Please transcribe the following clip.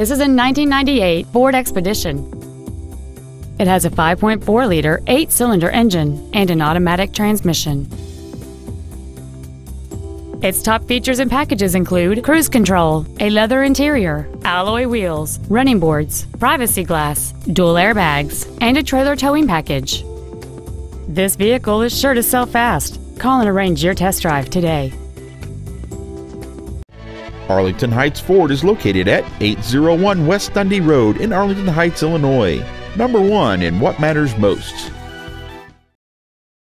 This is a 1998 Ford Expedition. It has a 5.4 liter, 8 cylinder engine and an automatic transmission. Its top features and packages include cruise control, a leather interior, alloy wheels, running boards, privacy glass, dual airbags, and a trailer towing package. This vehicle is sure to sell fast. Call and arrange your test drive today. Arlington Heights Ford is located at 801 West Dundee Road in Arlington Heights, Illinois. Number one in what matters most.